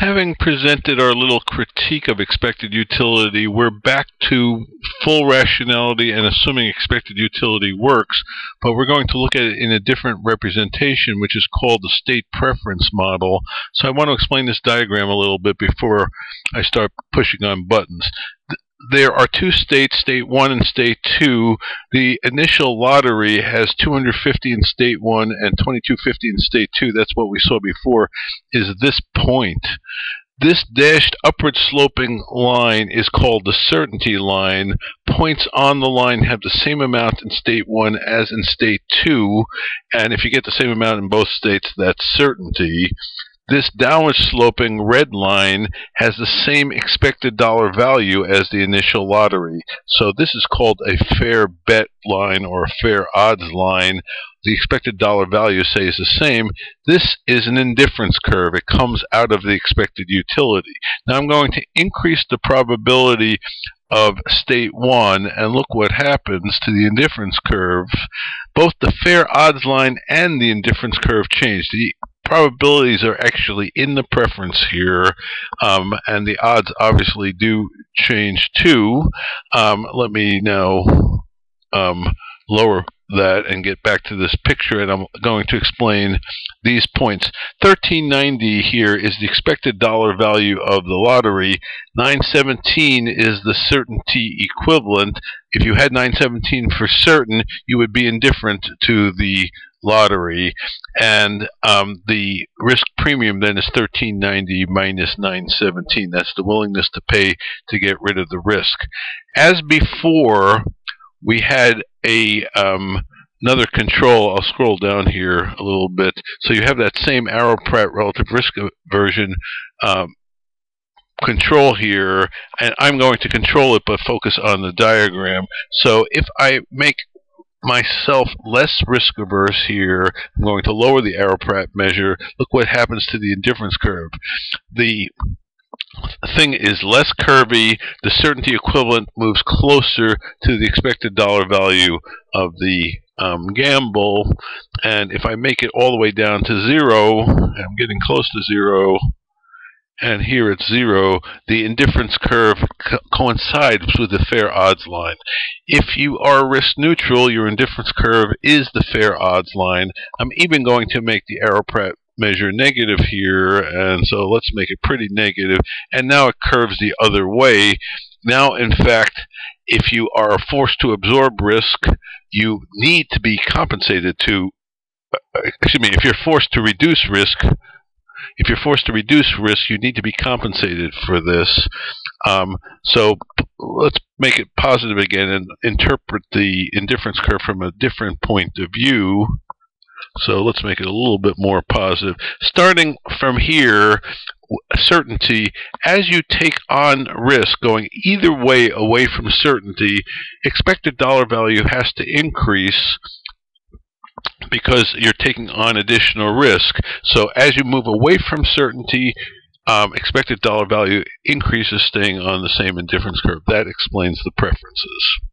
Having presented our little critique of expected utility, we're back to full rationality and assuming expected utility works, but we're going to look at it in a different representation, which is called the state preference model. So I want to explain this diagram a little bit before I start pushing on buttons there are two states, state 1 and state 2. The initial lottery has 250 in state 1 and 2250 in state 2. That's what we saw before, is this point. This dashed upward sloping line is called the certainty line. Points on the line have the same amount in state 1 as in state 2, and if you get the same amount in both states, that's certainty. This downward sloping red line has the same expected dollar value as the initial lottery. So this is called a fair bet line or a fair odds line. The expected dollar value stays the same. This is an indifference curve. It comes out of the expected utility. Now I'm going to increase the probability of state 1 and look what happens to the indifference curve. Both the fair odds line and the indifference curve change. The probabilities are actually in the preference here, um, and the odds obviously do change too. Um, let me now um, lower that and get back to this picture and I'm going to explain these points. 1390 here is the expected dollar value of the lottery. 917 is the certainty equivalent. If you had 917 for certain, you would be indifferent to the lottery, and um, the risk premium then is 1390 minus 917. That's the willingness to pay to get rid of the risk. As before, we had a um, another control. I'll scroll down here a little bit. So you have that same Arrow-Pratt relative risk aversion um, control here, and I'm going to control it but focus on the diagram. So if I make myself less risk averse here. I'm going to lower the Arrow-Pratt measure. Look what happens to the indifference curve. The thing is less curvy. The certainty equivalent moves closer to the expected dollar value of the um, gamble. And if I make it all the way down to zero, I'm getting close to zero, and here it's zero, the indifference curve co coincides with the fair odds line. If you are risk neutral, your indifference curve is the fair odds line. I'm even going to make the Arrow-Pratt measure negative here, and so let's make it pretty negative, and now it curves the other way. Now, in fact, if you are forced to absorb risk, you need to be compensated to, uh, excuse me, if you're forced to reduce risk, if you're forced to reduce risk, you need to be compensated for this. Um, so let's make it positive again and interpret the indifference curve from a different point of view. So let's make it a little bit more positive. Starting from here, certainty, as you take on risk going either way away from certainty, expected dollar value has to increase because you're taking on additional risk. So as you move away from certainty, um, expected dollar value increases staying on the same indifference curve. That explains the preferences.